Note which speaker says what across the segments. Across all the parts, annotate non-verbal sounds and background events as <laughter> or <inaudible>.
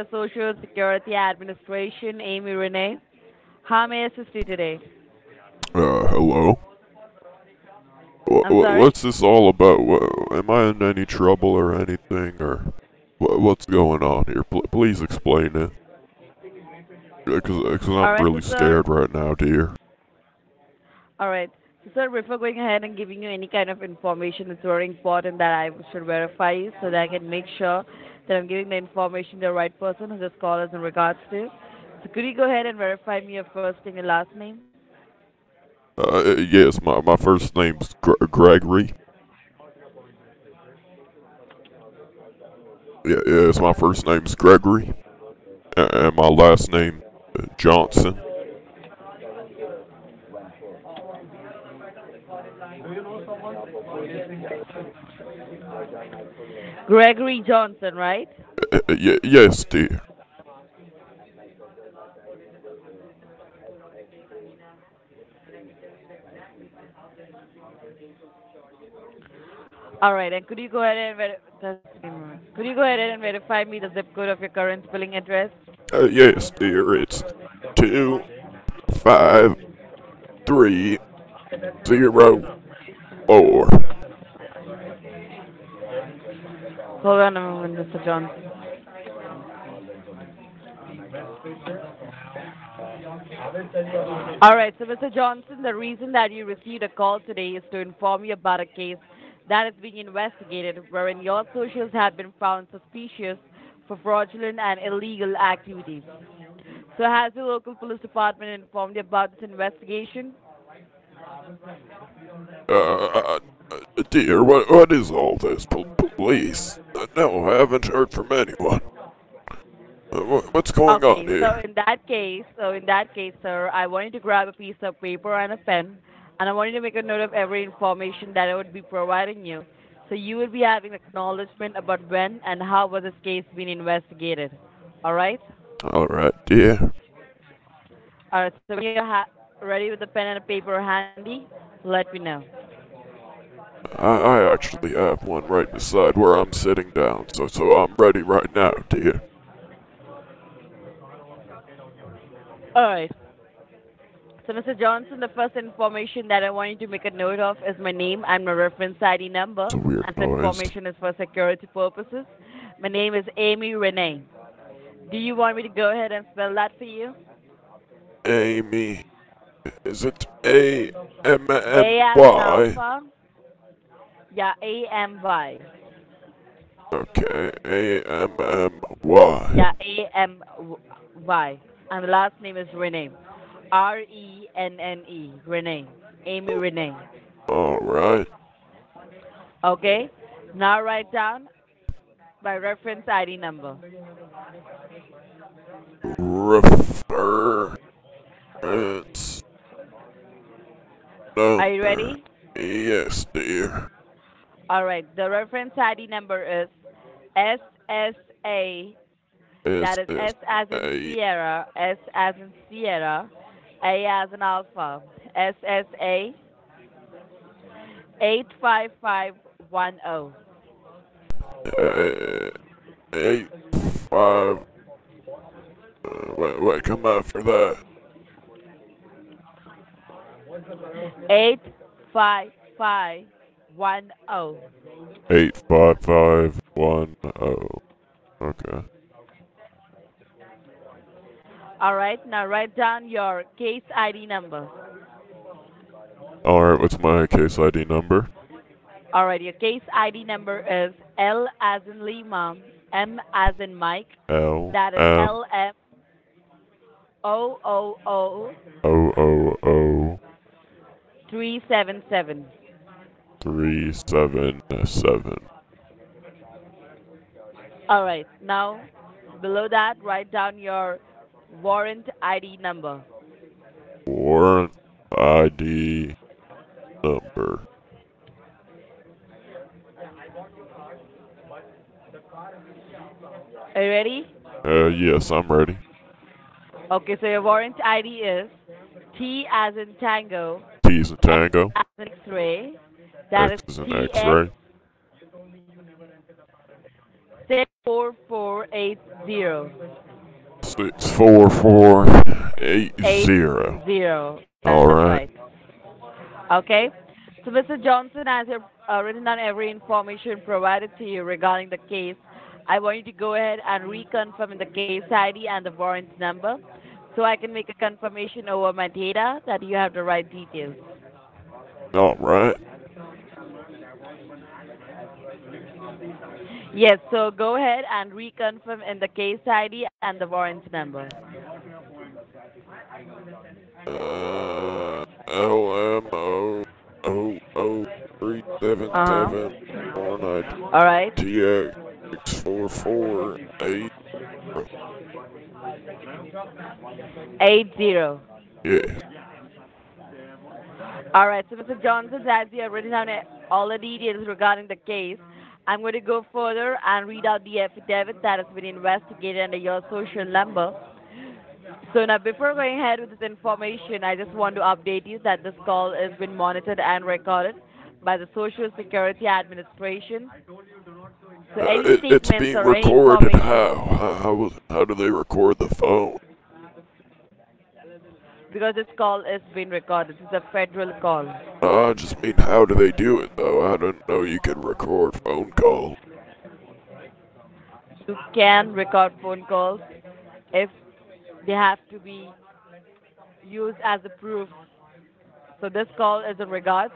Speaker 1: the Social Security Administration, Amy Renee. How may I assist you today?
Speaker 2: Uh, hello? Wha-
Speaker 1: I'm sorry?
Speaker 2: What's this all about? Am I in any trouble or anything, or wha- what's going on here? Pl- please explain it. Because I'm
Speaker 1: Alright,
Speaker 2: really
Speaker 1: so-
Speaker 2: scared right now, dear.
Speaker 1: All right. So, sir, before going ahead and giving you any kind of information, it's very important that I should verify you so that I can make sure that I'm giving the information to the right person who this call is in regards to. So, could you go ahead and verify me your first and your last name?
Speaker 2: Uh, yes, my, my first name's Gr- Gregory. Yeah, yes, my first name's Gregory. And my last name, uh, Johnson.
Speaker 1: Gregory Johnson, right?
Speaker 2: Uh, uh, y- yes, dear.
Speaker 1: All right. And could you go ahead and ver- just give me a moment. could you go ahead and verify me the zip code of your current billing address?
Speaker 2: Uh, yes, dear. It's two, five, three, zero, four.
Speaker 1: Hold on a moment, Mr. Johnson. All right, so Mr. Johnson, the reason that you received a call today is to inform you about a case that is being investigated wherein your socials have been found suspicious for fraudulent and illegal activities. So has the local police department informed you about this investigation?
Speaker 2: Uh, uh, uh, dear, what what is all this? P- police? No, I haven't heard from anyone. Uh, what's going
Speaker 1: okay,
Speaker 2: on here?
Speaker 1: so in that case, so in that case, sir, I want you to grab a piece of paper and a pen, and I want you to make a note of every information that I would be providing you. So you will be having acknowledgement about when and how was this case being investigated. All right?
Speaker 2: All right, dear.
Speaker 1: All right. So when you're ha- ready with a pen and a paper handy, let me know.
Speaker 2: I, I actually have one right beside where I'm sitting down, so so I'm ready right now, dear.
Speaker 1: All right. So, Mr. Johnson, the first information that I want you to make a note of is my name and my reference ID number.
Speaker 2: It's a weird
Speaker 1: and
Speaker 2: noise.
Speaker 1: information is for security purposes. My name is Amy Renee. Do you want me to go ahead and spell that for you?
Speaker 2: Amy, is it A M M Y?
Speaker 1: Yeah, A M Y.
Speaker 2: Okay, A M M Y.
Speaker 1: Yeah, A M Y. And the last name is Renee. R E N N E. Renee. Amy Renee.
Speaker 2: All right.
Speaker 1: Okay? Now write down my reference ID number.
Speaker 2: Reference. No.
Speaker 1: Are you ready?
Speaker 2: Yes, dear.
Speaker 1: All right. The reference ID number is SSA. That is S as in Sierra, S as in Sierra, A as in Alpha. SSA 85510.
Speaker 2: Uh, eight, five. Uh, wait, wait, come after that.
Speaker 1: 85510.
Speaker 2: Eight, five, five, one, oh. Okay.
Speaker 1: All right. Now write down your case ID number.
Speaker 2: All right. What's my case ID number?
Speaker 1: All right. Your case ID number is L as in Lima, M as in Mike.
Speaker 2: L
Speaker 1: That is
Speaker 2: M
Speaker 1: L M O O O
Speaker 2: O O O
Speaker 1: three seven seven.
Speaker 2: Three seven seven.
Speaker 1: All right. Now, below that, write down your warrant ID number.
Speaker 2: Warrant ID number.
Speaker 1: Are you ready?
Speaker 2: Uh, yes, I'm ready.
Speaker 1: Okay. So your warrant ID is T as in Tango,
Speaker 2: T's and Tango.
Speaker 1: as in X-ray. That
Speaker 2: X
Speaker 1: is
Speaker 2: is an X-ray.
Speaker 1: six four four eight zero
Speaker 2: Six four four eight
Speaker 1: eight
Speaker 2: zero.
Speaker 1: zero.
Speaker 2: All
Speaker 1: That's
Speaker 2: right.
Speaker 1: Okay. So, Mr. Johnson, as you've uh, written down every information provided to you regarding the case, I want you to go ahead and reconfirm the case ID and the warrant number so I can make a confirmation over my data that you have the right details.
Speaker 2: All right.
Speaker 1: Yes, so go ahead and reconfirm in the case ID and the warrant number.
Speaker 2: Uh, L M O O O three seven seven four nine
Speaker 1: All right.
Speaker 2: T X six four four eight.
Speaker 1: Eight zero.
Speaker 2: Yeah.
Speaker 1: All right, so Mr. Johnson, as you down uh, all the details regarding the case, I'm going to go further and read out the affidavit that has been investigated under your social number. So now, before going ahead with this information, I just want to update you that this call has been monitored and recorded by the Social Security Administration. So
Speaker 2: Uh, it, it's being recorded. How? How? How, do they record the phone?
Speaker 1: Because this call is being recorded. This is a federal call.
Speaker 2: I just mean, how do they do it though? I don't know. You can record phone calls.
Speaker 1: You can record phone calls if they have to be used as a proof. So this call is in regards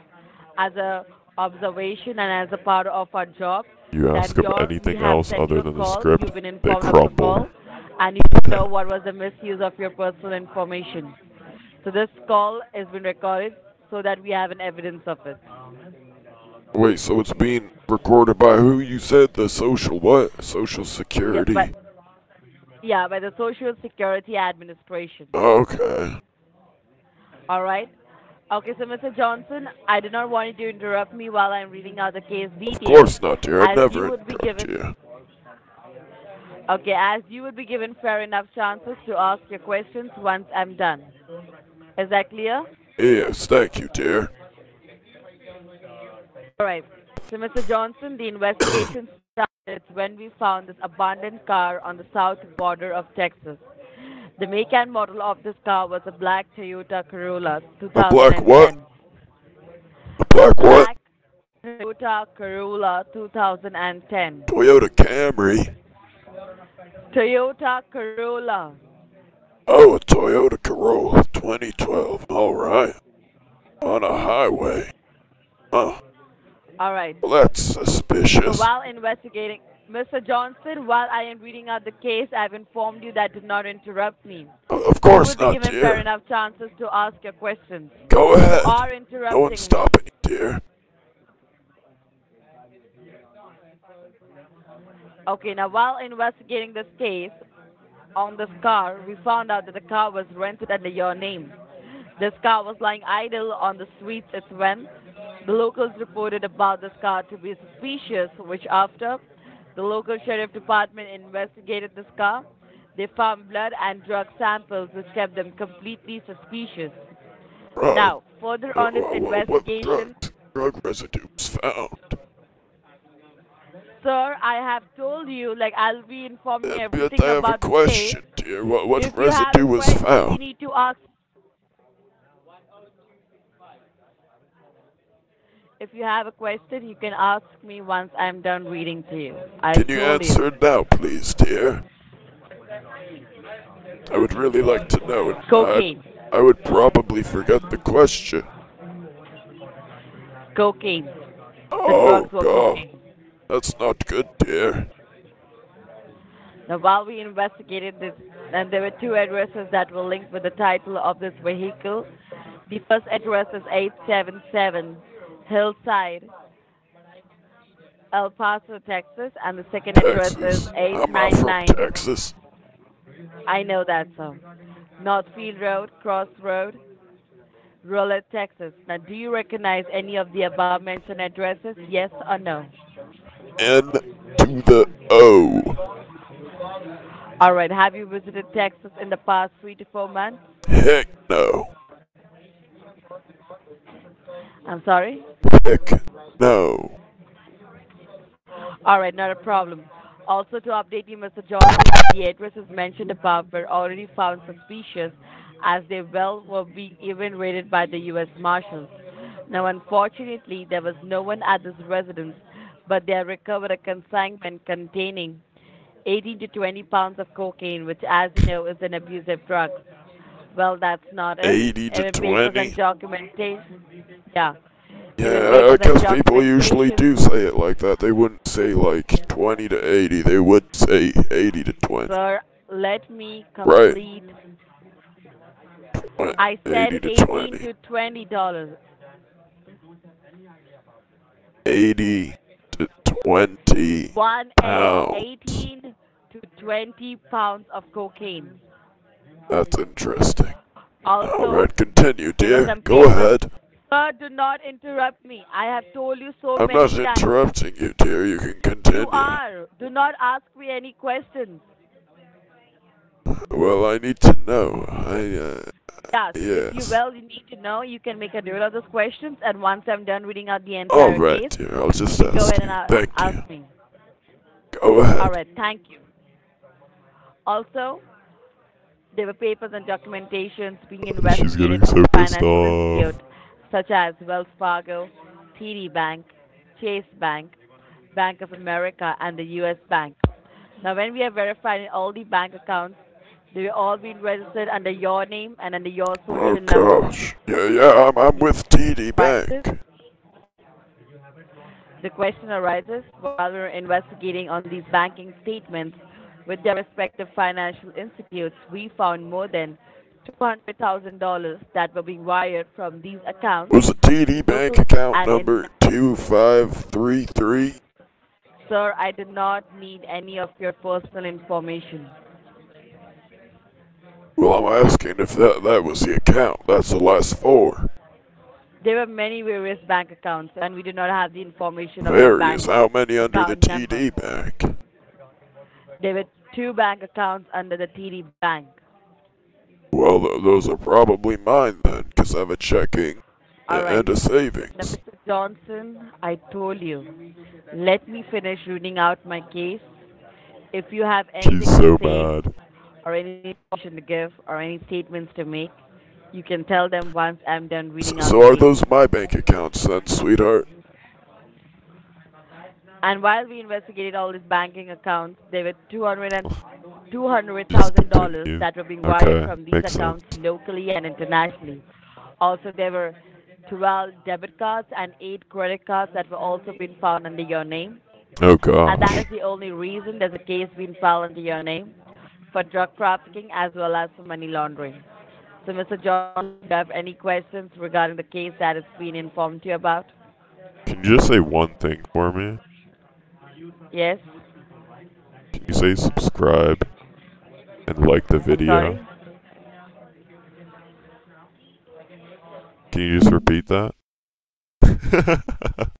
Speaker 1: as a observation and as a part of our job.
Speaker 2: You ask them anything else other than the script, they
Speaker 1: of the call, and you know what was the misuse of your personal information. So this call has been recorded so that we have an evidence of it.
Speaker 2: Wait, so it's being recorded by who? You said the social what? Social
Speaker 1: Yes,
Speaker 2: security.
Speaker 1: by, yeah, by the Social Security Administration.
Speaker 2: Okay.
Speaker 1: All right. Okay, so Mr. Johnson, I do not want you to interrupt me while I'm reading out the case details.
Speaker 2: Of course not, dear. I never
Speaker 1: you would be
Speaker 2: interrupt
Speaker 1: given-
Speaker 2: you.
Speaker 1: Okay, as you would be given fair enough chances to ask your questions once I'm done. Is that clear?
Speaker 2: Yes, thank you, dear.
Speaker 1: All right. So, Mr. Johnson, the investigation <coughs> started when we found this abandoned car on the south border of Texas. The make and model of this car was a black Toyota Corolla A
Speaker 2: black what? A black what?
Speaker 1: Black Toyota Corolla 2010.
Speaker 2: Toyota Camry.
Speaker 1: Toyota Corolla.
Speaker 2: Oh, a Toyota Corolla 2012. All right. On a highway. Oh,
Speaker 1: All right.
Speaker 2: well, that's suspicious.
Speaker 1: while investigating, Mr. Johnson, while I am reading out the case, I've informed you that do not interrupt me.
Speaker 2: Uh, Of course
Speaker 1: you will be
Speaker 2: not,
Speaker 1: given fair enough chances to ask your questions.
Speaker 2: Go ahead.
Speaker 1: You are
Speaker 2: No
Speaker 1: interrupting
Speaker 2: one's
Speaker 1: me.
Speaker 2: stopping you, dear.
Speaker 1: Okay, now while investigating this case on this car, we found out that the car was rented under your name. This car was lying idle on the streets it's when the locals reported about this car to be suspicious, which after the local sheriff department investigated this car, they found blood and drug samples which kept them completely suspicious.
Speaker 2: Right.
Speaker 1: Now, further on this
Speaker 2: oh, what
Speaker 1: investigation,
Speaker 2: drugs- drug residues found.
Speaker 1: Sir, I have told you, like, I'll be informing
Speaker 2: Uh,
Speaker 1: everything
Speaker 2: I have a
Speaker 1: about the case.
Speaker 2: question, dear. What, what
Speaker 1: If you have
Speaker 2: residue
Speaker 1: a
Speaker 2: was
Speaker 1: question, You
Speaker 2: found?
Speaker 1: need to ask. If you have a question, you can ask me once I'm done reading to you. I
Speaker 2: Can you answer it now, please, dear? I would really like to know.
Speaker 1: Cocaine.
Speaker 2: I, I would probably forget the question.
Speaker 1: Cocaine.
Speaker 2: Oh, God.
Speaker 1: cocaine.
Speaker 2: That's not good, dear.
Speaker 1: Now, while we investigated this, and there were two addresses that were linked with the title of this vehicle. The first address is 877 Hillside, El Paso, Texas, and the second address
Speaker 2: Texas.
Speaker 1: is
Speaker 2: I'm not from
Speaker 1: 899
Speaker 2: Texas.
Speaker 1: I know that song. Northfield Road, Cross Road, Rolette, Texas. Now, do you recognize any of the above mentioned addresses? Yes or no?
Speaker 2: N to the O.
Speaker 1: All right. Have you visited Texas in the past three to four months?
Speaker 2: Heck no.
Speaker 1: I'm sorry.
Speaker 2: Heck no.
Speaker 1: All right, not a problem. Also, to update you, Mr. Johnson, the addresses mentioned above were already found suspicious as they well were being even raided by the U.S. Marshals. Now, unfortunately, there was no one at this residence, but they recovered a consignment containing 18 to 20 pounds of cocaine, which, as you know, is an abusive drug. Well, that's not it.
Speaker 2: 80 to 20?
Speaker 1: documentation. Yeah.
Speaker 2: Yeah,
Speaker 1: Even
Speaker 2: I
Speaker 1: papers and
Speaker 2: guess people usually do say it like that. They wouldn't say like 20 to 80. They would say 80 to 20.
Speaker 1: Sir, let me
Speaker 2: Right.
Speaker 1: complete.
Speaker 2: Twen-
Speaker 1: I said
Speaker 2: 80 to
Speaker 1: 18
Speaker 2: 20.
Speaker 1: to 20 dollars.
Speaker 2: 80 to 20.
Speaker 1: One
Speaker 2: Pounds.
Speaker 1: and 18 to 20 pounds of cocaine.
Speaker 2: That's interesting.
Speaker 1: Also,
Speaker 2: Alright, continue, dear. Go ahead.
Speaker 1: sir, do not interrupt me. I have told you so
Speaker 2: I'm
Speaker 1: many
Speaker 2: not interrupting you, dear. You can
Speaker 1: You
Speaker 2: continue.
Speaker 1: are. Do not ask me any questions.
Speaker 2: Well, I need to know. I, uh,
Speaker 1: Yes.
Speaker 2: Yes.
Speaker 1: you well, you need to know. You can make a note of those questions, and once I'm done reading out the entire
Speaker 2: alright,
Speaker 1: case,
Speaker 2: dear. I'll just
Speaker 1: go ahead and
Speaker 2: Thank you.
Speaker 1: ask me.
Speaker 2: Go ahead.
Speaker 1: All right, thank you. Also, there were papers and documentations being investigated
Speaker 3: so pissed
Speaker 1: financial institute, such as Wells Fargo, TD Bank, Chase Bank, Bank of America, and the U.S. Bank. Now, when we have verified all the bank accounts, they were all being registered under your name and under your social
Speaker 2: Oh
Speaker 1: number.
Speaker 2: gosh. Yeah, yeah, I'm, I'm with TD. Bank.
Speaker 1: The question arises while we're investigating on these banking statements with their respective financial institutes, we found more than $200,000 that were being wired from these accounts.
Speaker 2: Was the TD Bank account number 2533?
Speaker 1: Sir, I do not need any of your personal information.
Speaker 2: Well, I'm asking if that, that was the account. That's the last four.
Speaker 1: There were many various bank accounts, and we do not have the information of.
Speaker 2: Various. How many under the. TD Bank?
Speaker 1: There were two bank accounts under the TD Bank.
Speaker 2: Well, th- those are probably mine then, 'cause I have a checking a-
Speaker 1: All right.
Speaker 2: and a
Speaker 1: Now,
Speaker 2: savings.
Speaker 1: Mr. Johnson, I told you, let me finish reading out my case. If you have anything
Speaker 3: She's so
Speaker 1: to say
Speaker 3: mad.
Speaker 1: Or any information to give or any statements to make, you can tell them once I'm done reading
Speaker 2: So,
Speaker 1: out
Speaker 2: so are those my bank accounts then, sweetheart?
Speaker 1: And while we investigated all these banking accounts, there were two hundred and two hundred thousand dollars that were being
Speaker 3: Okay,
Speaker 1: wired from these accounts locally and internationally. Also, there were twelve debit cards and eight credit cards that were also being found under your name.
Speaker 3: Oh
Speaker 1: And that is the only reason there's a case being filed under your name for drug trafficking as well as for money laundering. So, Mr. John, do you have any questions regarding the case that has been informed to you about?
Speaker 3: Can you just say one thing for me?
Speaker 1: Yes?
Speaker 3: Can you say subscribe and like the video?
Speaker 1: Sorry?
Speaker 3: Can you just repeat that? <laughs>